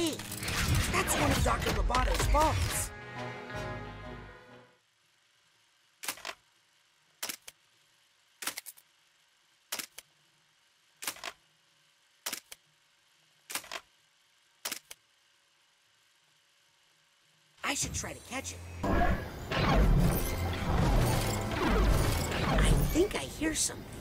That's one of Dr. Robato's faults. I should try to catch it. I think I hear something.